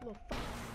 Little fuck.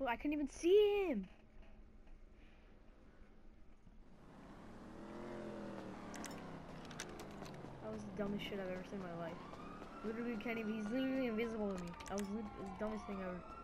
Bullet? I couldn't even see him. That was the dumbest shit I've ever seen in my life. Literally can't even. He's literally invisible to me. That was the dumbest thing ever.